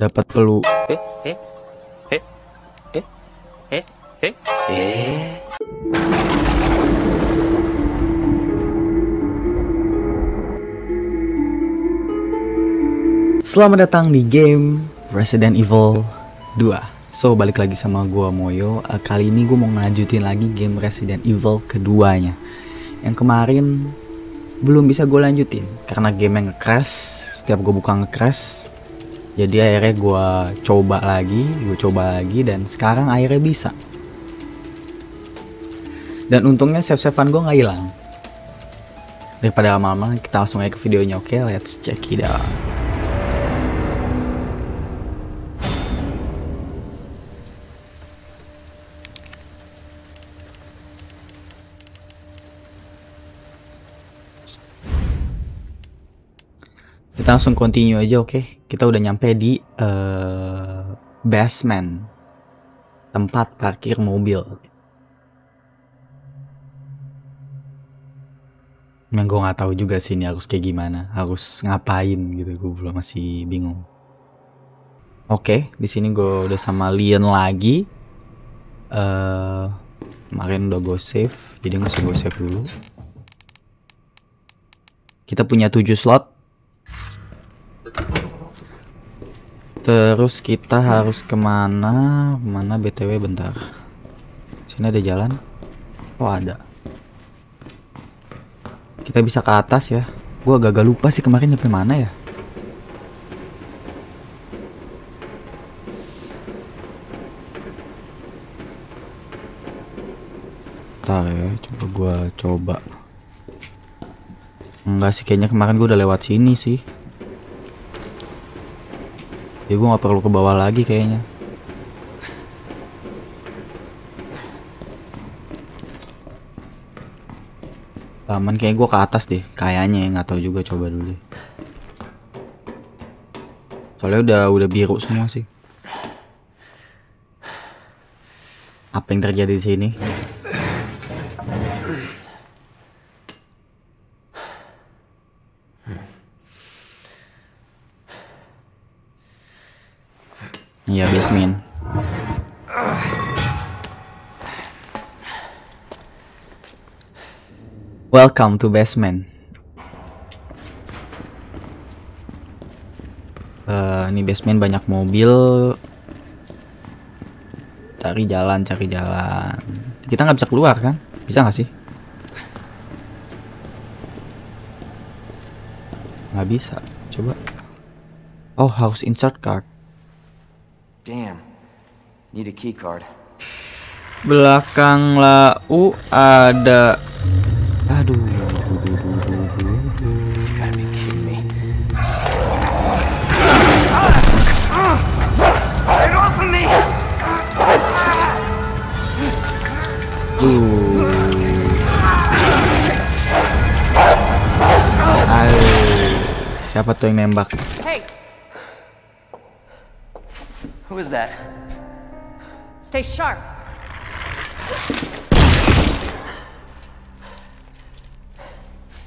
dapat pelu. Eh, eh, eh, eh, eh, eh, eh. Selamat datang di game Resident Evil 2 So balik lagi sama gua Moyo. Eh, Kali ini gue mau ngelanjutin lagi game Resident Evil keduanya. Yang kemarin belum bisa gue lanjutin Karena game yang nge-crash. Setiap gue buka nge-crash Jadi akhirnya gue coba lagi Gue coba lagi dan sekarang akhirnya bisa. Dan untungnya save-savean gue nggak hilang. Daripada lama-lama kita langsung aja ke videonya. Oke let's check it out Kita langsung continue aja oke. Kita udah nyampe di eh, basement. Tempat parkir mobil. Yang gue nggak tahu juga sih ini harus kayak gimana, harus ngapain gitu. Gue belum masih bingung. Oke, di sini gue udah sama Lian lagi. eh kemarin udah gue save, jadi nggak usah gue save dulu. Kita punya 7 slot, Terus kita harus ke mana? Mana btw bentar. Sini ada jalan. Oh ada. Kita bisa ke atas ya. Gua gagal lupa sih kemarin nyampe mana ya. Ntar ya, coba gua coba. Enggak sih, kayaknya kemarin gua udah lewat sini sih. Ya gue gak perlu ke bawah lagi kayaknya. Taman kayak gue ke atas deh, kayaknya ya nggak tahu juga coba dulu. Soalnya udah udah biru semua sih. Apa yang terjadi di sini? Basement. Welcome to basement. Eh, ini basement banyak mobil. Cari jalan, cari jalan. Kita nggak bisa keluar kan? Bisa nggak sih? Nggak bisa. Coba. Oh, harus insert card. Damn. Need a key card. belakang lau ada aduh! Aduh. siapa tuh yang nembak Is that? stay sharp.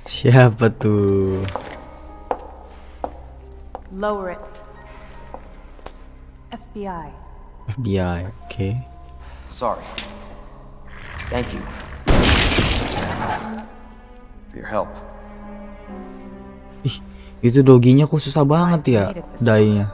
siapa tuh Lower it. FBI. FBI oke Sorry. Thank you. For your help. ih itu doginya kok susah banget ya dainya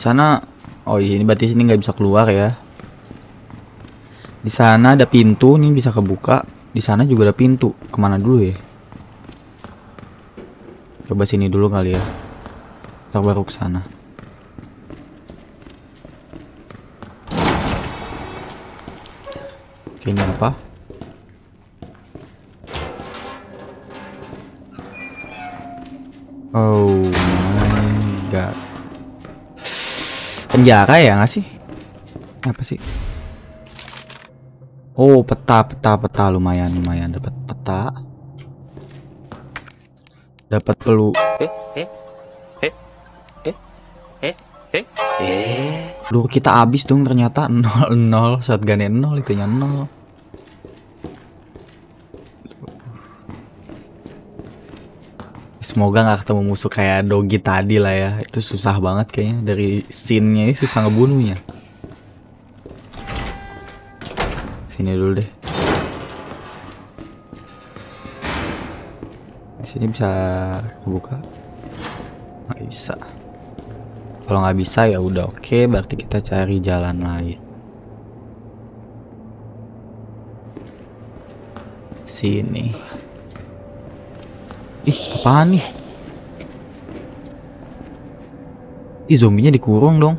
Sana oh iya ini berarti sini nggak bisa keluar ya. Di sana ada pintu nih bisa kebuka. Di sana juga ada pintu. Ke mana dulu ya? Coba sini dulu kali ya. Ntar baru ke sana. Kayaknya apa? Oh my god. Penjara ya nggak sih? Apa sih? Oh peta peta peta lumayan lumayan dapat peta. Dapat pelu. Lu kita habis dong ternyata 0 0 shotgunnya 0 itunya 0. Semoga nggak ketemu musuh kayak Dogi tadi lah ya. Itu susah banget kayaknya dari scene-nya ini susah ngebunuhnya. Sini dulu deh. Di sini bisa kebuka? Nggak bisa. Kalau nggak bisa ya udah oke, berarti kita cari jalan lain. Sini. Ih, apaan nih? Ih, zombinya dikurung dong.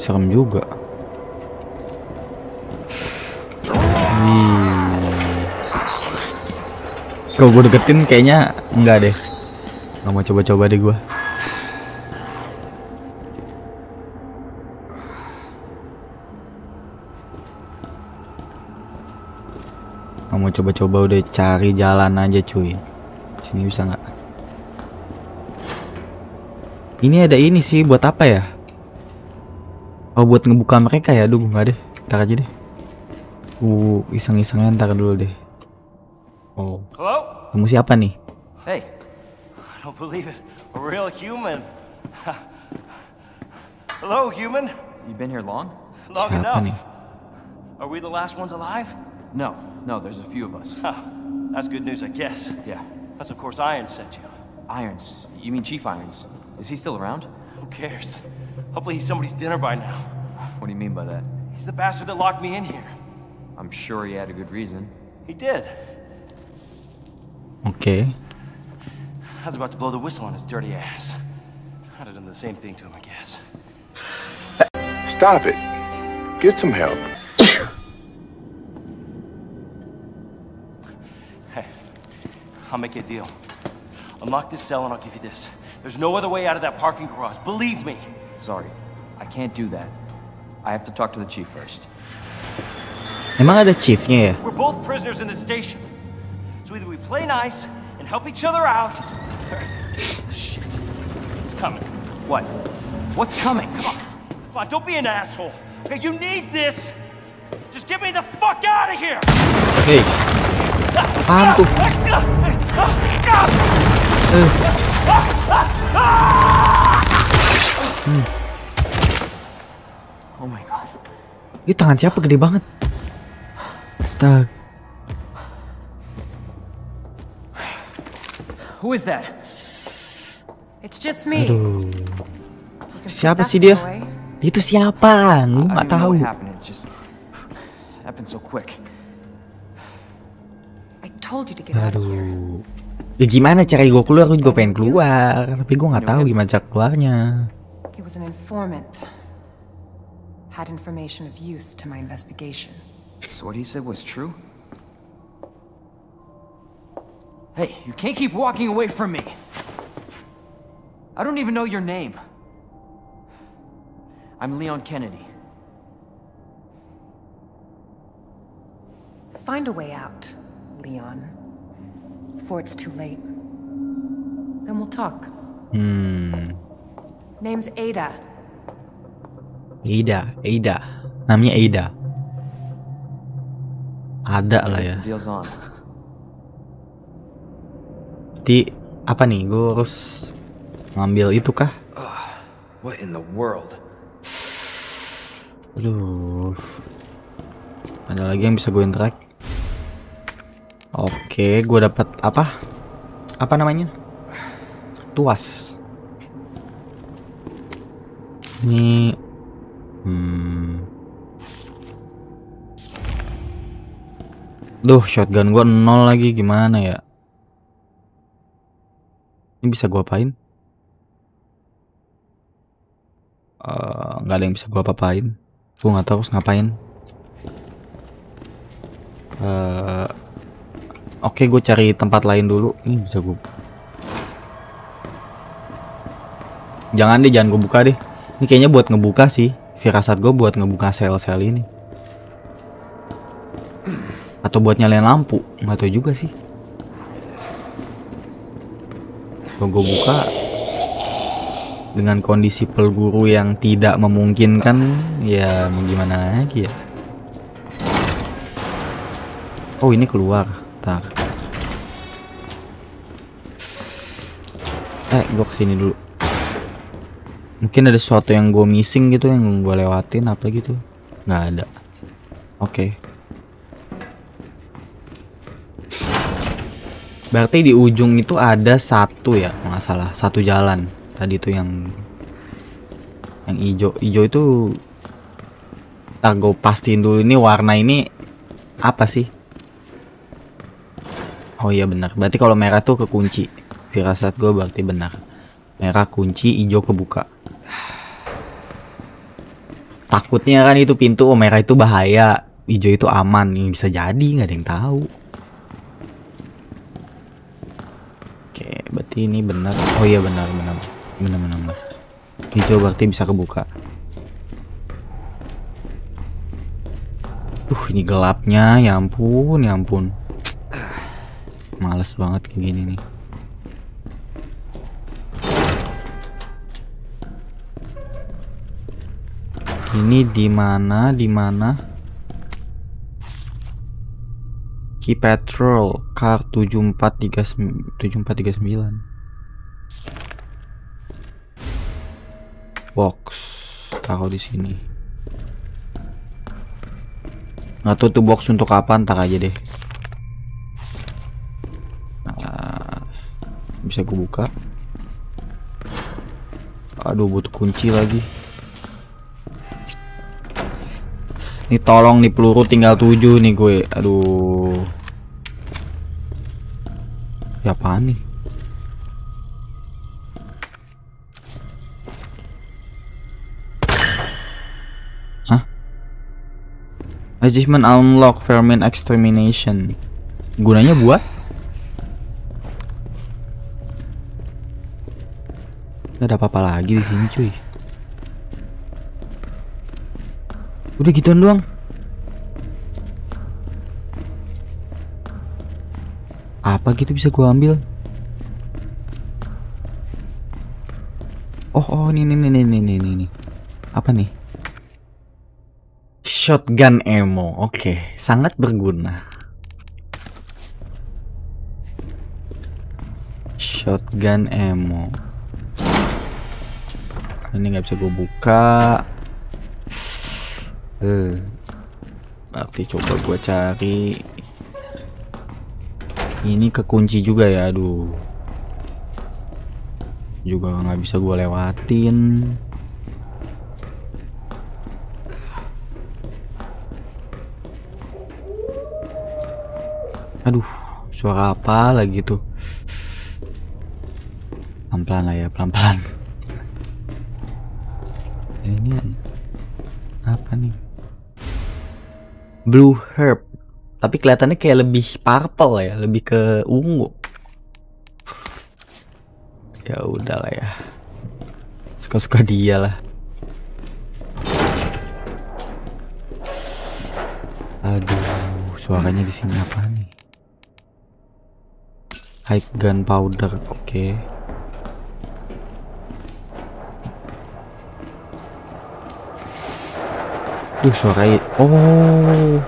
Serem juga. Kalau gue deketin kayaknya enggak deh. Nggak mau coba-coba deh gue. Coba-coba udah cari jalan aja cuy. Sini bisa nggak? Ini ada ini sih buat apa ya? Oh buat ngebuka mereka ya? Aduh nggak deh. Ntar aja deh. Uh iseng-isengnya ntar dulu deh. Oh. Hello? Kamu siapa nih? Hey. I don't believe it. A real human. Hello, human. You been here long? Long Siapa enough. nih? Are we the last ones alive? No, no, there's a few of us. Huh. That's good news, I guess. Yeah. That's of course Iron sent you. Irons. You mean Chief Irons? Is he still around? Who cares? Hopefully he's somebody's dinner by now. What do you mean by that? He's the bastard that locked me in here. I'm sure he had a good reason. He did. Okay. I was about to blow the whistle on his dirty ass. I'd have done the same thing to him, I guess. Stop it. Get some help. I'll make you a deal. Unlock this cell and I'll give you this. There's no other way out of that parking garage. Believe me. Sorry, I can't do that. I have to talk to the Chief first. Emang ada chiefnya ya? We're both prisoners in this station. So either we play nice and help each other out. or- Shit. It's coming. What? What's coming? Come on. Come on, don't be an asshole. Okay, you need this. Just get me the fuck out of here. Hei, apaan tuh? Oh my god. Ih, tangan siapa gede banget? Astaga. Who is that? It's just me. Aduh. Siapa sih dia? Itu siapa? Lu I nggak tahu. happened so quick. Aduh. Ya gimana cara gue keluar? Gue juga pengen keluar, tapi gue nggak tahu gimana cara keluarnya. He was an informant. Had information of use to my investigation. So what he said was true? Hey, you can't keep walking away from me. I don't even know your name. I'm Leon Kennedy. Find a way out, Leon. Before it's too late. Then we'll talk. Hmm, Name's Ada. Eida, Eida. Namanya Eida. Ada lah ya. the deal's on. Di apa nih? Gue harus ngambil itu kah? What in the world? Aduh. Ada lagi yang bisa gue interact? Oke, gue dapat apa? Apa namanya? Tuas. Ini hmm. Duh, shotgun gue nol lagi gimana ya? Ini bisa gue apain? Eh, nggak ada yang bisa gue apa-apain. Gue nggak tahu harus ngapain. Eh, Oke, gue cari tempat lain dulu. Ini bisa gue. Jangan deh, jangan gue buka deh. Ini kayaknya buat ngebuka sih. Firasat gue buat ngebuka sel-sel ini. Atau buat nyalain lampu, nggak tahu juga sih. Kalau gue buka dengan kondisi pelguru yang tidak memungkinkan, ya mau gimana lagi ya. Oh ini keluar, tar. Eh, gue ke sini dulu. Mungkin ada sesuatu yang gue missing gitu yang gue lewatin apa gitu. Nggak ada. Oke. Berarti di ujung itu ada satu ya, nggak salah, satu jalan. Tadi itu yang yang hijau, hijau itu Ntar gue pastiin dulu ini warna ini apa sih? Oh iya benar. Berarti kalau merah tuh kekunci. Firasat gue berarti benar. Merah kunci, hijau kebuka. Takutnya kan itu pintu, oh merah itu bahaya, hijau itu aman. Ini bisa jadi nggak ada yang tahu. Oke, berarti ini benar. Oh iya benar benar. Benar benar benar. Hijau berarti bisa kebuka. Duh, ini gelapnya, ya ampun, ya ampun. Males banget kayak gini nih. Ini di mana? Di mana? Key Patrol Car 7439 Box taruh di sini. Nggak tahu tuh box untuk apa ntar aja deh. Nah, bisa gue buka. Aduh butuh kunci lagi. Ini tolong nih peluru tinggal 7 nih gue. Aduh. Ya apaan nih? Hah? Achievement unlock vermin extermination. Gunanya buat? Gak ada apa-apa lagi di sini cuy. Udah gituan doang. Apa gitu bisa gua ambil? Oh, oh, ini, ini, ini, ini, ini, ini. Apa nih? Shotgun ammo. Oke, sangat berguna. Shotgun ammo. Ini nggak bisa gue buka. Eh, berarti coba gue cari. Ini kekunci juga ya, aduh. Juga nggak bisa gue lewatin. Aduh, suara apa lagi tuh? Pelan-pelan lah ya, pelan-pelan. Blue herb. Tapi kelihatannya kayak lebih purple ya, lebih ke ungu. Ya udahlah ya. Suka-suka dia lah. Aduh, suaranya di sini apa nih? High gun powder, oke. Duh, suara Oh.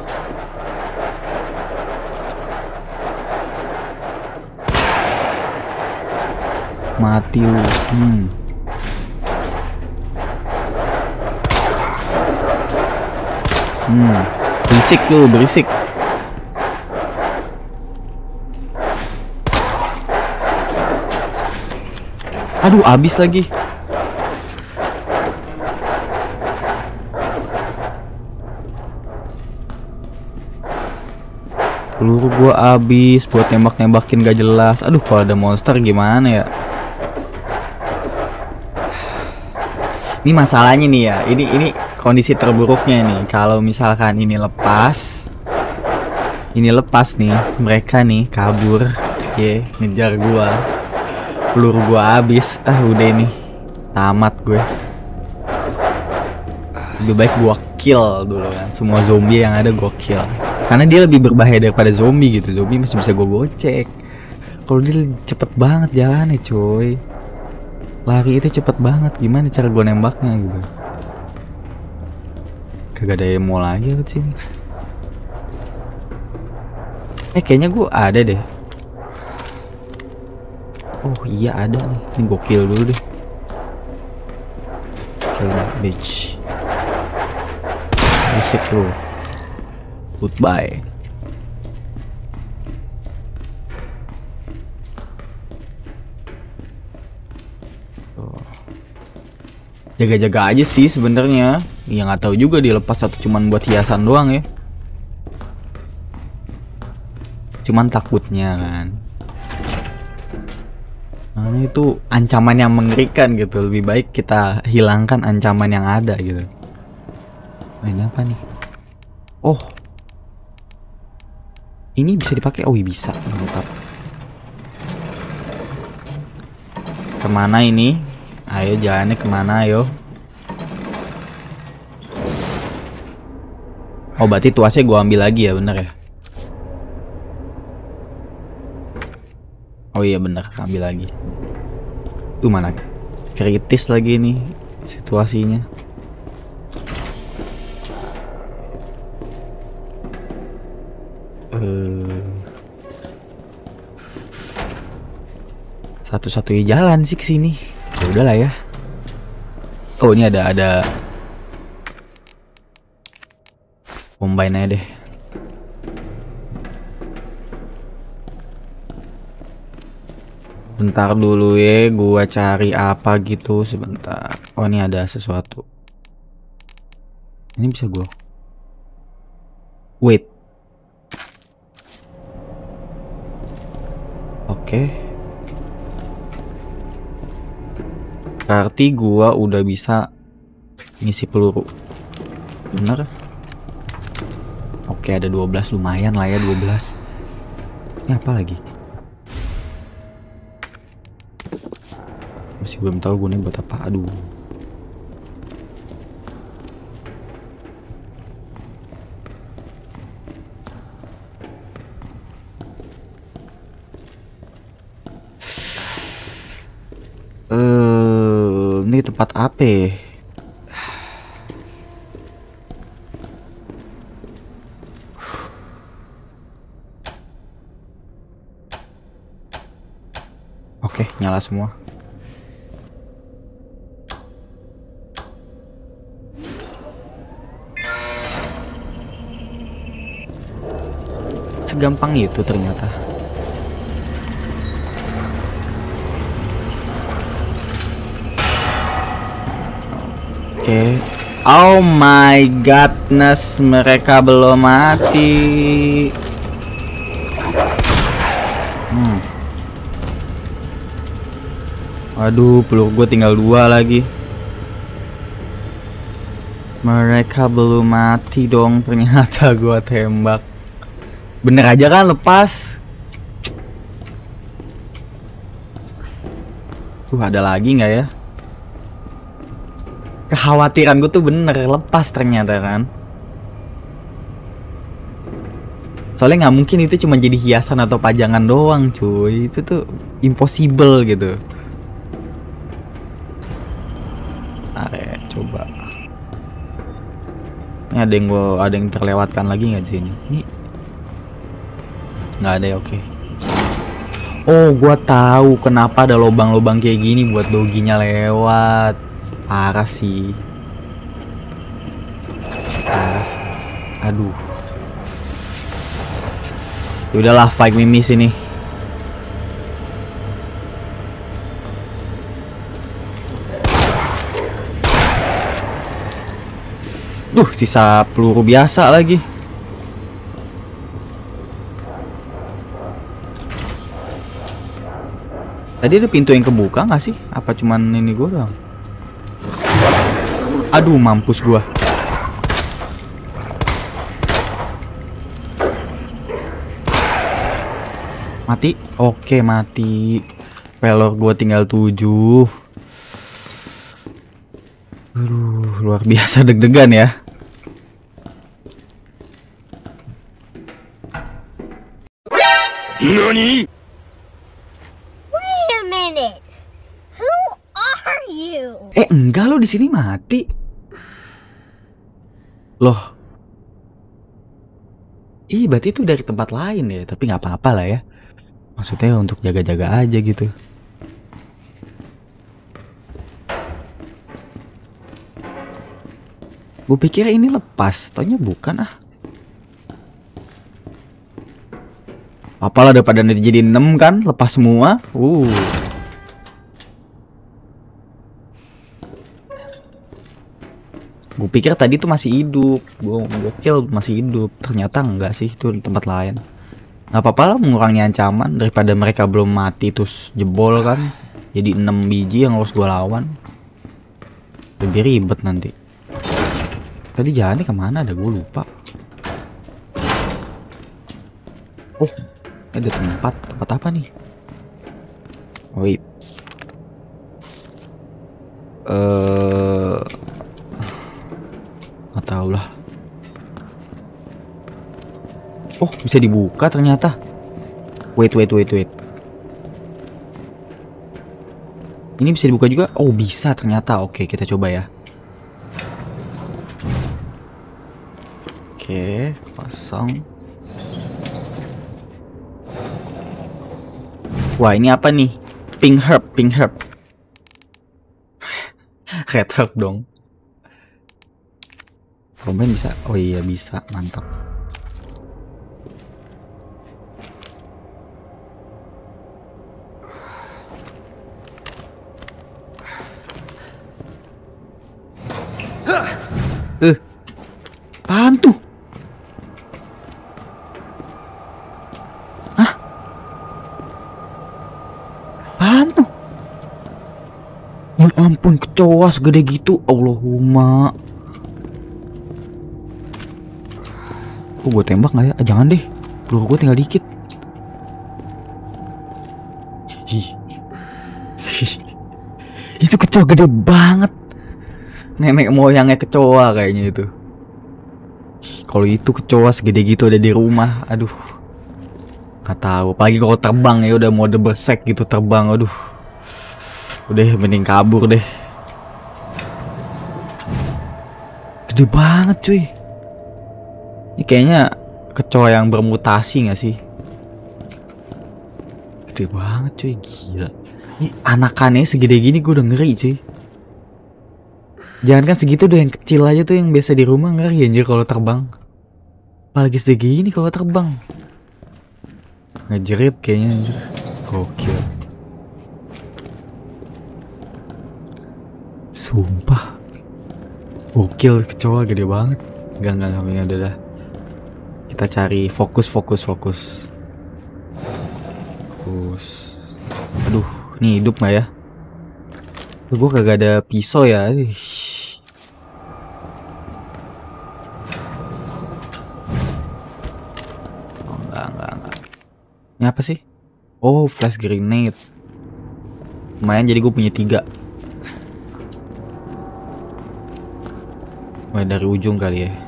Mati lu. Hmm. Hmm. Berisik lu, berisik. Aduh, habis lagi. Peluru gua habis buat nembak-nembakin gak jelas. Aduh, kalau ada monster gimana ya? Ini masalahnya nih ya. Ini ini kondisi terburuknya nih. Kalau misalkan ini lepas ini lepas nih mereka nih kabur ya ngejar gua peluru gua habis ah udah ini tamat gue lebih baik gua kill dulu kan semua zombie yang ada gua kill karena dia lebih berbahaya daripada zombie gitu. Zombie masih bisa gua gocek. Kalau dia cepet banget jalannya coy lari itu cepet banget. Gimana cara gua nembaknya gitu? Kagak ada emo lagi ke sini. Eh kayaknya gua ada deh. Oh iya ada nih. Ini gua kill dulu deh. Kill that bitch. Risik lu Goodbye. Jaga-jaga aja sih sebenarnya. Ya nggak tahu juga dilepas atau cuman buat hiasan doang ya. Cuman takutnya kan. Nah, itu ancaman yang mengerikan gitu. Lebih baik kita hilangkan ancaman yang ada gitu. Ini apa nih? Oh. Ini bisa dipakai. Oh, iya, bisa. Mantap. Ke mana ini? Ayo jalannya ke mana ayo? Oh, berarti tuasnya gua ambil lagi ya, bener ya? Oh iya bener, ambil lagi. Tuh mana? Kritis lagi nih situasinya. Satu-satunya jalan sih ke sini. Ya udahlah ya. Oh ini ada ada combine aja deh. Bentar dulu ya, gua cari apa gitu sebentar. Oh ini ada sesuatu. Ini bisa gua. Wait. Oke. Berarti gua udah bisa ngisi peluru. Bener? Oke, ada 12 lumayan lah ya 12. Ini apa lagi? Masih belum tahu gunanya buat apa. Aduh. Eh, ini tempat apa? Oke, nyala semua. Segampang itu ternyata. Oke. Oh my godness, mereka belum mati. Hmm. Waduh, peluk gue tinggal dua lagi. Mereka belum mati dong, ternyata gua tembak. Bener aja kan lepas. Tuh ada lagi nggak ya? Kekhawatiran gue tuh bener lepas ternyata kan? Soalnya nggak mungkin itu cuma jadi hiasan atau pajangan doang cuy. Itu tuh impossible gitu. Are, coba. Ini ada yang gue ada yang terlewatkan lagi nggak di sini? Ini nggak ada ya oke. Oh gua tahu kenapa ada lubang-lubang kayak gini buat doginya lewat parah sih parah sih aduh Ya udahlah fight mimi sini Duh, sisa peluru biasa lagi. Tadi ada pintu yang kebuka nggak sih? Apa cuman ini gue doang? Aduh, mampus gua. Mati? Oke, mati. Pelor gua tinggal 7. Aduh, luar biasa deg-degan ya. Wait a minute. Eh, enggak lo di sini mati. Loh. Ih, berarti itu dari tempat lain ya, tapi nggak apa-apa lah ya. Maksudnya untuk jaga-jaga aja gitu. Gue pikir ini lepas, taunya bukan ah. Apalah daripada jadi 6 kan, lepas semua. Uh. Gue pikir tadi tuh masih hidup. Gue gokil masih hidup. Ternyata enggak sih, itu di tempat lain. Gak apa-apa lah mengurangi ancaman daripada mereka belum mati terus jebol kan. Jadi 6 biji yang harus gue lawan. Lebih ribet nanti. Tadi jalannya ke mana ada gue lupa. Oh, ada tempat. Tempat apa nih? Wait. Eh, nggak tahu lah. Oh, bisa dibuka ternyata. Wait, wait, wait, wait. Ini bisa dibuka juga? Oh, bisa ternyata. Oke, kita coba ya. Oke, kosong. Wah, ini apa nih? Pink herb, pink herb. Red herb dong. Komen bisa? Oh iya bisa, mantap. Eh, apaan tuh? Hah? Apaan tuh? Ya ampun, kecoa segede gitu. Allahumma. Kok gue tembak nggak ya? Ah, jangan deh. Peluru gue tinggal dikit. Itu kecoa gede banget. Nenek moyangnya kecoa kayaknya itu. Kalau itu kecoa segede gitu ada di rumah, aduh. Gak tahu. Apalagi kalau terbang ya udah mode bersek gitu terbang, aduh. Udah mending kabur deh. Gede banget cuy. Kayaknya kecoa yang bermutasi gak sih? Gede banget cuy, gila. Ini anakannya segede gini gue udah ngeri cuy. Jangan kan segitu udah yang kecil aja tuh yang biasa di rumah ngeri anjir kalau terbang. Apalagi segede gini kalau terbang. Ngejerit kayaknya anjir. Gokil. Sumpah. Gokil kecoa gede banget. Enggak enggak enggak, udah dah. Kita cari fokus fokus fokus. Fokus. Aduh, nih hidup nggak ya? Gue kagak ada pisau ya. Ih. Oh. Ini apa sih? Oh, flash grenade. Lumayan jadi gue punya tiga. Mulai dari ujung kali ya.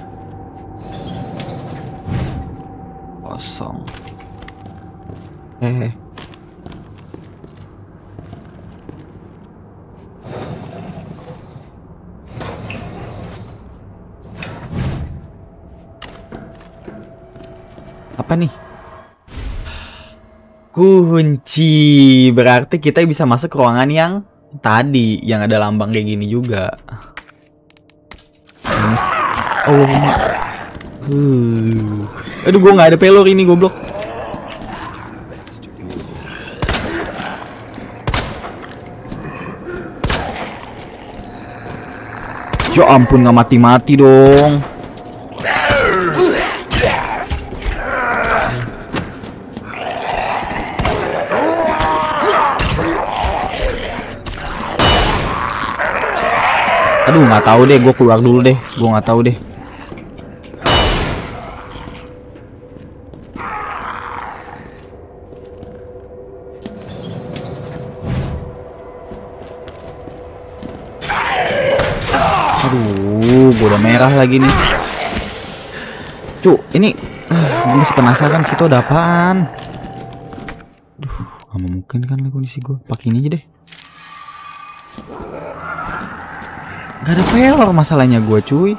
Apa nih? Kunci. Berarti kita bisa masuk ke ruangan yang tadi yang ada lambang kayak gini juga. Oh, uh. Aduh, gua nggak ada pelor ini goblok. Ya ampun nggak mati-mati dong. Aduh nggak tahu deh, gue keluar dulu deh. Gue nggak tahu deh. Merah lagi nih. Cuk, ini gue masih penasaran situ ada apaan. Duh, gak mungkin kan kondisi gue. Pakai ini aja deh. Gak ada pelor masalahnya gue cuy.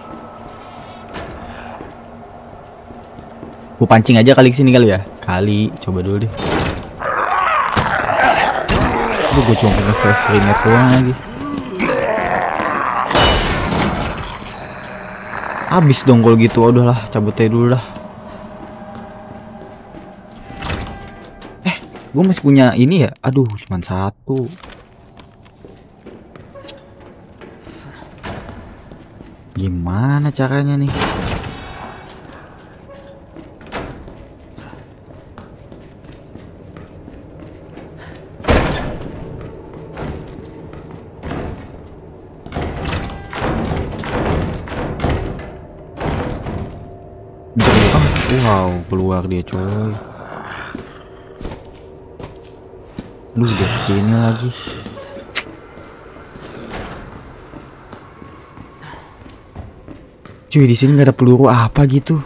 Gue pancing aja kali sini kali ya. Kali, coba dulu deh. Aduh, gue cuma pakai flash grenade lagi. Abis dong kalau gitu, udahlah cabut aja dulu dah. Eh, gue masih punya ini ya. Aduh, cuma satu. Gimana caranya nih? Wow, keluar dia coy. Duh, dari sini lagi. Cuy, di sini nggak ada peluru apa gitu.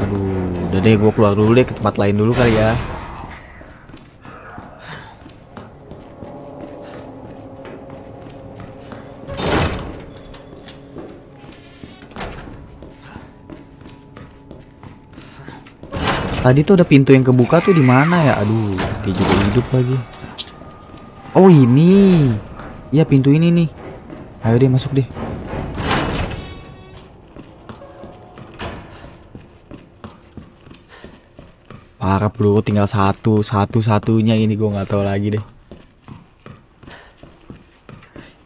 Aduh, udah deh gue keluar dulu deh ke tempat lain dulu kali ya. Tadi tuh ada pintu yang kebuka tuh di mana ya? Aduh, dia juga hidup lagi. Oh ini, iya pintu ini nih. Ayo deh masuk deh. Parah peluru tinggal satu, satu satunya ini gue nggak tahu lagi deh.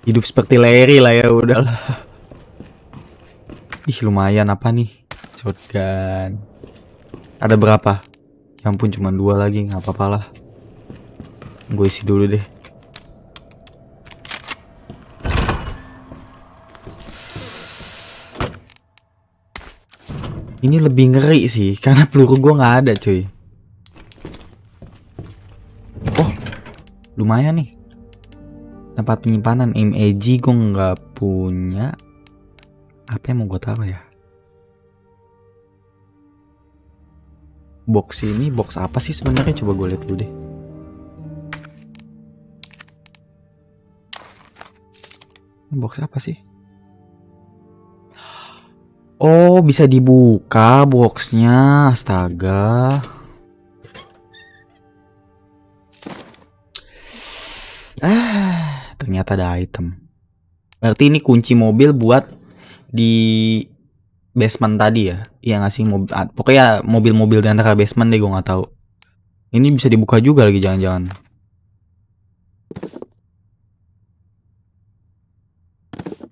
Hidup seperti Larry lah ya udahlah. Ih lumayan apa nih? Shotgun. Ada berapa? Ya ampun cuma dua lagi nggak apa-apa lah. Gue isi dulu deh. Ini lebih ngeri sih karena peluru gue nggak ada cuy. Oh, lumayan nih. Tempat penyimpanan MAG gue nggak punya. Apa yang mau gue taruh ya? Box ini box apa sih sebenarnya? Coba gue lihat dulu deh. Box apa sih? Oh bisa dibuka boxnya. Astaga. Ah ternyata ada item. Berarti ini kunci mobil buat di basement tadi ya. Yang ngasih mobil pokoknya mobil-mobil di antara basement deh gue nggak tahu. Ini bisa dibuka juga lagi jangan-jangan.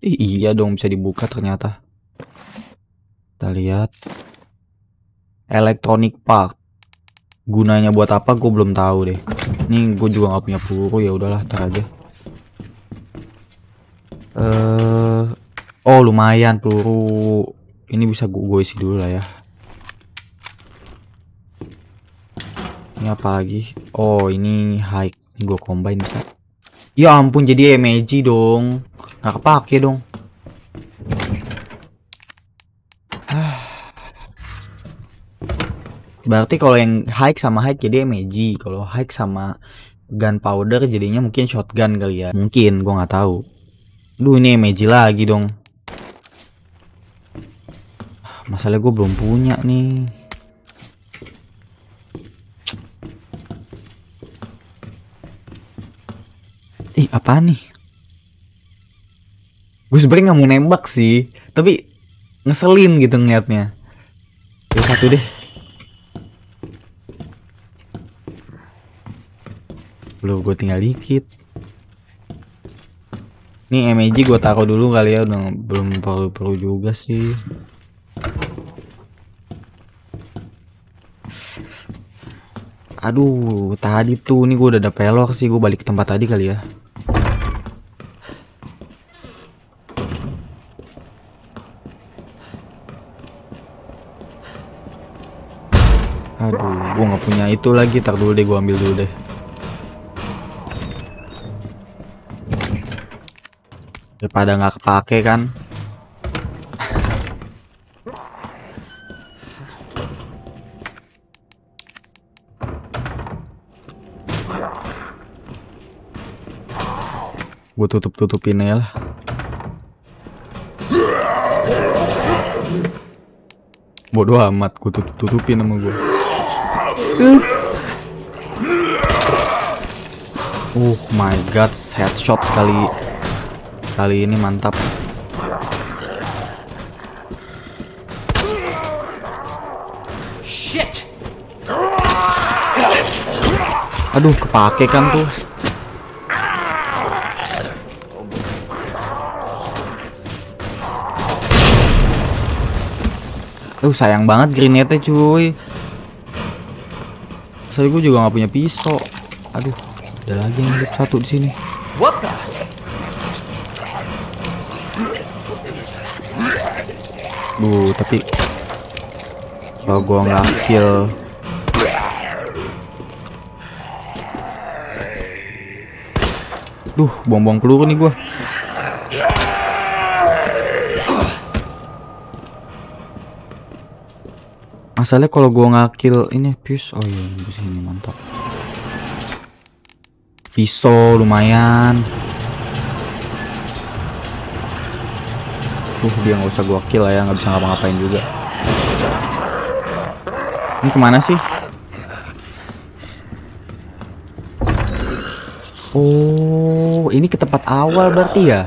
Iya dong bisa dibuka ternyata. Kita lihat. Electronic part gunanya buat apa gue belum tahu deh. Ini gue juga nggak punya peluru ya udahlah tar aja. Eh uh, oh lumayan peluru ini bisa gue isi dulu lah ya. Ini apa lagi? Oh ini high ini gue combine bisa. Ya ampun jadi MAG dong. Nggak kepake dong. Berarti kalau yang high sama high jadi MAG kalau high sama gunpowder jadinya mungkin shotgun kali ya. Mungkin gue nggak tahu. Duh ini MAG lagi dong masalah gue belum punya nih. Ih apa nih? Gue sebenernya nggak mau nembak sih tapi ngeselin gitu ngeliatnya. Ya satu deh. Belum gue tinggal dikit. Ini MAG gue taruh dulu kali ya udah belum perlu perlu juga sih Aduh, tadi tuh nih gue udah ada pelor sih, gue balik ke tempat tadi kali ya. Aduh, gua nggak punya itu lagi. Tar dulu deh, gua ambil dulu deh. Daripada nggak kepake kan. Gue tutup tutupin aja lah. Bodoh amat gue tutup tutupin sama gue oh my god headshot sekali. Kali ini mantap aduh kepake kan tuh. Aduh sayang banget grenade cuy. Saya gue juga nggak punya pisau. Aduh ada lagi yang hidup satu di sini. What the? Duh tapi Kalau gue nggak kill Duh buang-buang peluru nih gue Masalahnya kalau gua nggak kill ini fuse, oh iya di sini mantap. Pisau lumayan. Tuh dia nggak usah gua kill ya, nggak bisa ngapa-ngapain juga. Ini ke mana sih? Oh, ini ke tempat awal berarti ya?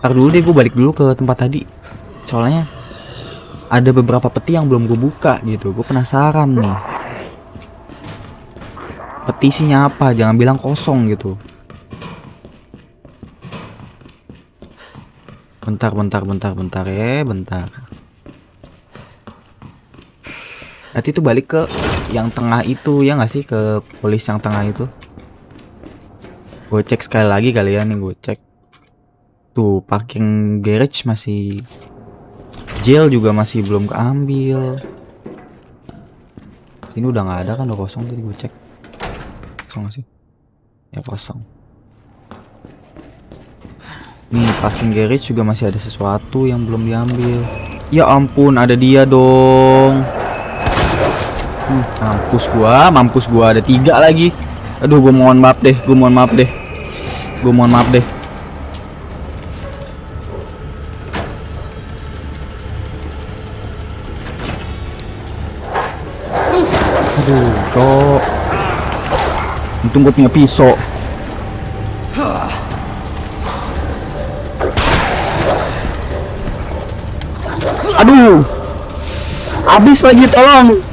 Ntar dulu deh, gue balik dulu ke tempat tadi. Soalnya ada beberapa peti yang belum gue buka gitu. Gue penasaran nih. Petisinya apa? Jangan bilang kosong gitu. Bentar bentar bentar bentar ya bentar. Nanti itu balik ke yang tengah itu ya nggak sih? Ke polis yang tengah itu gue cek sekali lagi kali ya nih gue cek tuh parking garage masih Jail juga masih belum keambil. Sini udah nggak ada kan udah kosong tadi gue cek. Kosong sih? Ya kosong. Nih parking garage juga masih ada sesuatu yang belum diambil. Ya ampun ada dia dong. Hmm, mampus gua, mampus gua ada tiga lagi. Aduh, gue mohon maaf deh, gue mohon maaf deh, gue mohon maaf deh. Aduh, cok. Untung gue punya pisau. Aduh. Habis lagi tolong.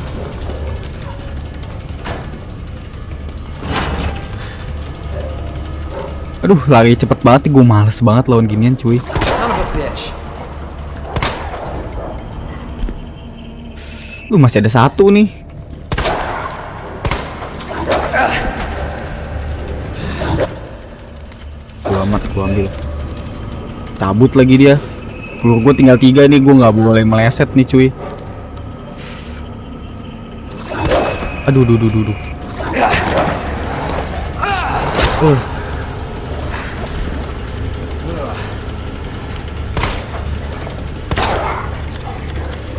Aduh, lari cepet banget gue males banget lawan ginian cuy. Lu masih ada satu nih. Gua amat gua ambil. Cabut lagi dia. Peluru gua tinggal tiga nih, gua nggak boleh meleset nih cuy. Aduh, duh, duh, duh, duh. Uh.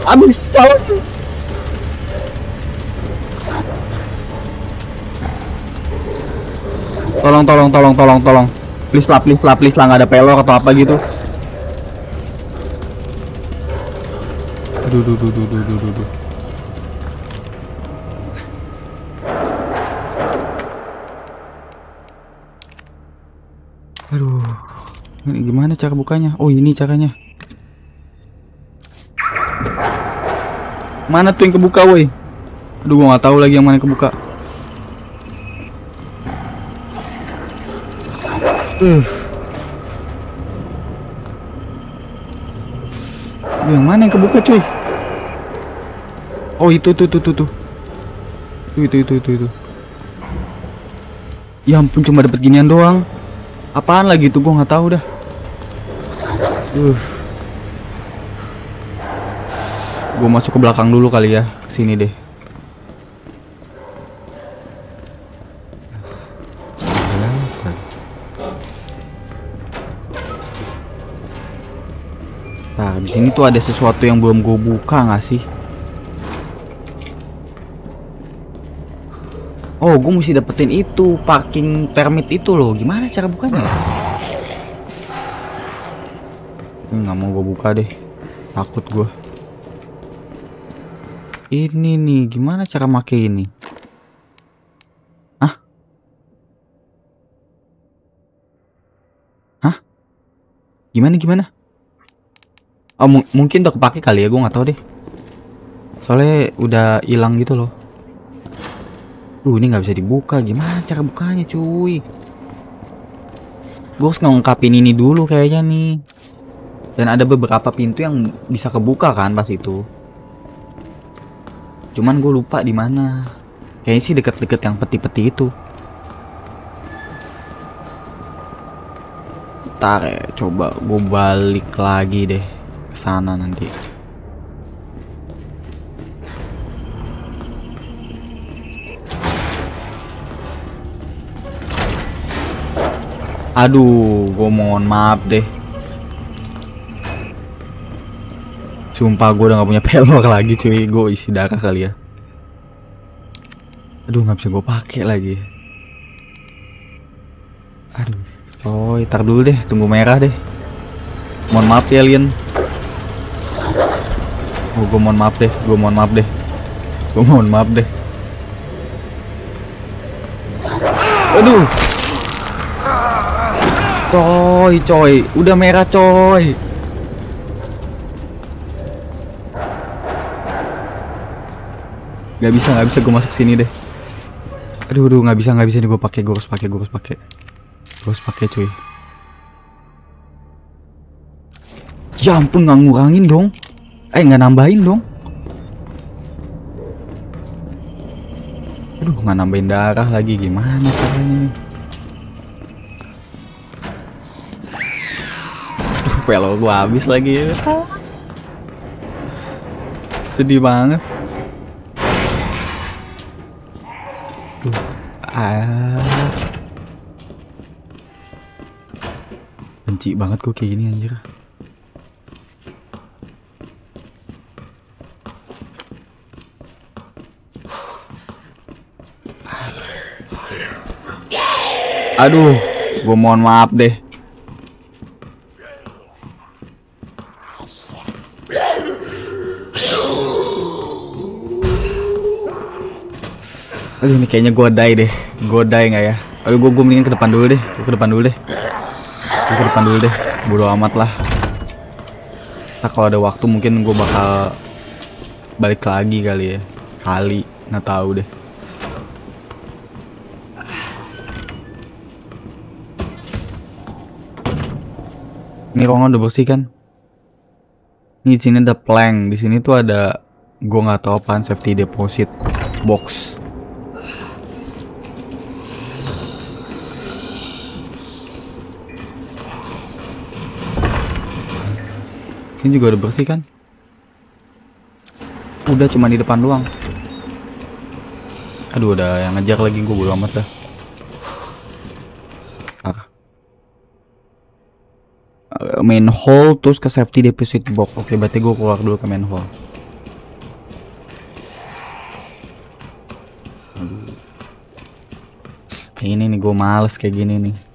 Abis tolong. Tolong, tolong, tolong, tolong, tolong. Please lah, please lah, please lah, nggak ada pelor atau apa gitu. Aduh, duh, duh, duh, duh, duh, duh, duh. Aduh, ini gimana cara bukanya? Oh, ini caranya. Mana tuh yang kebuka, woi? Aduh, gua nggak tahu lagi yang mana yang kebuka. Uh. Aduh, yang mana yang kebuka, cuy? Oh, itu tuh tuh tuh tuh. Tuh, itu itu itu itu. Ya ampun, cuma dapat ginian doang. Apaan lagi tuh? Gua nggak tahu dah. Uh. Gue masuk ke belakang dulu kali ya, ke sini deh. Nah, di sini tuh ada sesuatu yang belum gue buka nggak sih? Oh, gue mesti dapetin itu parking permit itu loh. Gimana cara bukanya? Ya? Ini nggak mau gue buka deh, takut gue. Ini nih, gimana cara make ini? Hah? Hah? Gimana gimana? Oh, mu- mungkin udah kepake kali ya, gue nggak tahu deh. Soalnya udah hilang gitu loh. Duh, ini nggak bisa dibuka. Gimana cara bukanya, cuy? Gue harus ngelengkapin ini dulu kayaknya nih. Dan ada beberapa pintu yang bisa kebuka kan pas itu. Cuman gue lupa di mana. Kayaknya sih deket-deket yang peti-peti itu. Ntar ya, coba gue balik lagi deh ke sana nanti. Aduh, gue mohon maaf deh. Sumpah gue udah gak punya pelor lagi cuy, gue isi darah kali ya. Aduh nggak bisa gue pakai lagi. Aduh, coy, tar dulu deh, tunggu merah deh. Mohon maaf ya alien. Oh, gue mohon maaf deh, gue mohon maaf deh. Gue mohon maaf deh. Aduh. Coy, coy, udah merah coy. Gak bisa, gak bisa gue masuk sini deh. Aduh, aduh, nggak bisa, nggak bisa nih gue pakai, gue harus pakai, gue harus pakai, gue harus pakai cuy. Ya ampun, nggak ngurangin dong. Eh, nggak nambahin dong. Aduh, nggak nambahin darah lagi, gimana caranya? Aduh, pelo gue habis lagi ya. Sedih banget. Ah. Benci banget gue kayak gini anjir. Aduh, gue mohon maaf deh. Aduh ini kayaknya gue die deh. Gue die nggak ya? Aduh gue gue mendingan ke depan dulu deh. Gue ke depan dulu deh. Gue ke depan dulu deh. Bodo amat lah. Nah kalau ada waktu mungkin gue bakal Balik lagi kali ya. Kali nggak tahu deh. Ini ruangan udah bersih kan? Ini di sini ada plank, di sini tuh ada gue nggak tahu apaan safety deposit box. Sini juga udah bersih kan? Udah cuma di depan doang. Aduh udah yang ngejar lagi gue bodo amat dah. Parah. Eh, main hall terus ke safety deposit box. Oke berarti gue keluar dulu ke main hall. Ini nih gue males kayak gini nih.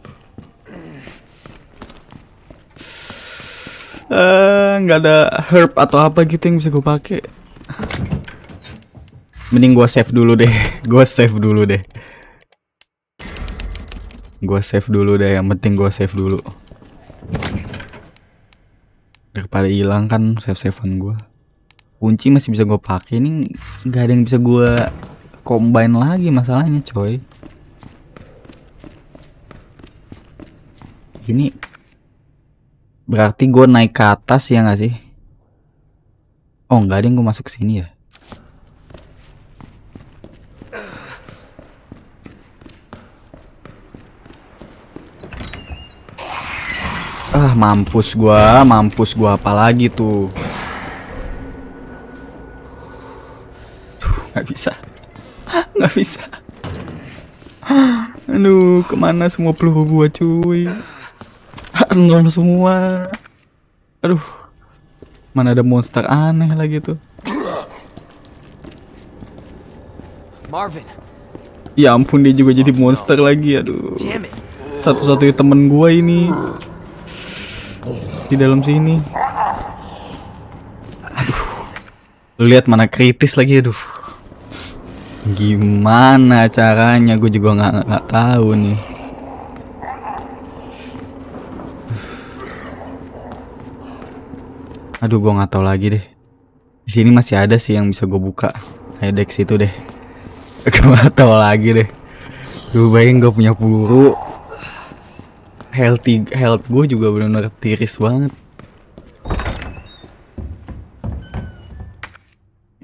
Eh, nggak ada herb atau apa gitu yang bisa gue pakai. Mending gua save dulu deh. Gua save dulu deh. Gua save dulu deh. Yang penting gua save dulu. Daripada hilang kan save savean gua. Kunci masih bisa gua pakai. Ini nggak ada yang bisa gua combine lagi masalahnya, coy. Ini berarti gue naik ke atas ya nggak sih? Oh nggak ada yang gue masuk sini ya? Ah mampus gua, mampus gua apalagi tuh. Tuh, nggak bisa, nggak bisa. Aduh, ke mana semua peluru gua cuy? Nol semua. Aduh, Mana ada monster aneh lagi tuh. Marvin, Ya ampun dia juga jadi monster lagi aduh. Satu-satunya temen gua ini di dalam sini. Aduh. Lu lihat mana kritis lagi aduh. Gimana caranya gue juga nggak nggak tahu nih. Aduh gua nggak tahu lagi deh. Di sini masih ada sih yang bisa gue buka. Kayak deck situ deh. Gue nggak tahu lagi deh. Gue bayangin gak punya peluru. Healthy health gue juga benar-benar tiris banget.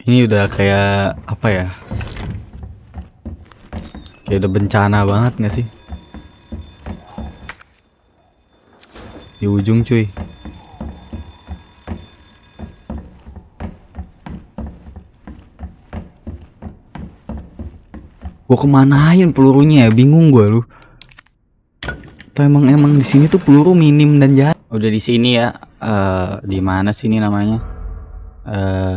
Ini udah kayak apa ya? Kayak udah bencana banget gak sih? Di ujung cuy. Gue kemanain pelurunya ya? Bingung gue lu. Atau emang emang di sini tuh peluru minim dan jahat. Udah di sini ya. Eh di mana sini namanya? Eh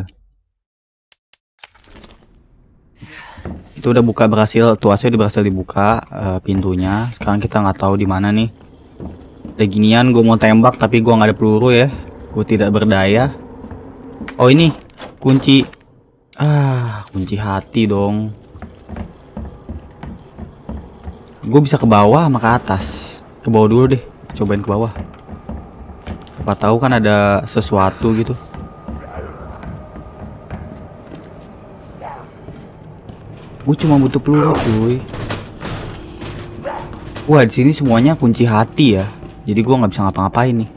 itu udah buka berhasil tuasnya udah berhasil dibuka eh, pintunya sekarang kita nggak tahu di mana nih udah ginian gue mau tembak tapi gue nggak ada peluru ya gue tidak berdaya oh ini kunci ah kunci hati dong gue bisa ke bawah sama ke atas. Ke bawah dulu deh cobain ke bawah. Apa tahu kan ada sesuatu gitu. Gue cuma butuh peluru cuy. Wah di sini semuanya kunci hati ya. Jadi gue nggak bisa ngapa-ngapain nih.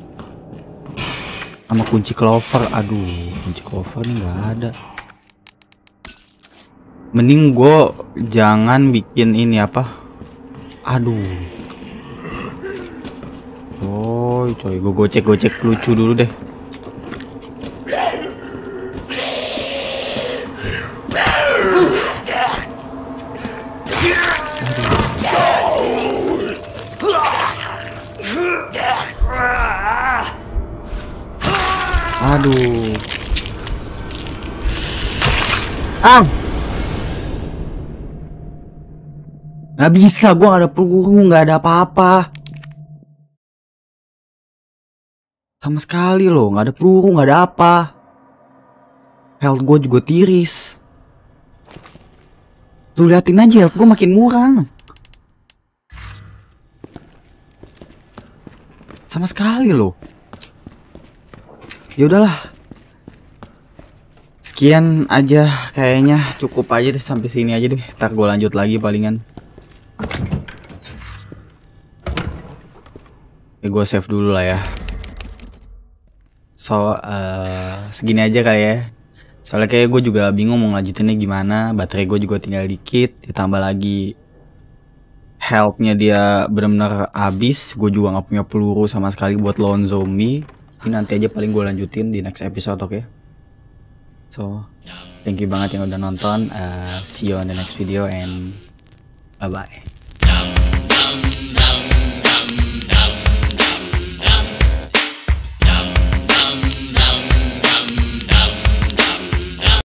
Sama kunci clover. Aduh kunci clover nih nggak ada. Mending gue jangan bikin ini apa aduh. Oh coy gue gocek gocek lucu dulu deh. Aduh. Ah Gak bisa, gua gak ada peluru, gak ada apa-apa. Sama sekali loh, gak ada peluru, gak ada apa. Health gue juga tiris. Lu liatin aja, health gue makin murang. Sama sekali loh. Ya udahlah. Sekian aja kayaknya cukup aja deh sampai sini aja deh. Ntar gue lanjut lagi palingan. Ya gue save dulu lah ya. So eh, segini aja kali ya. Soalnya kayak gue juga bingung mau ngelanjutinnya gimana. Baterai gue juga tinggal dikit. Ditambah lagi healthnya dia benar-benar habis. Gue juga nggak punya peluru sama sekali buat lawan zombie. Ini nanti aja paling gue lanjutin di next episode oke. So thank you banget yang udah nonton. Eh, see you on the next video and bye bye.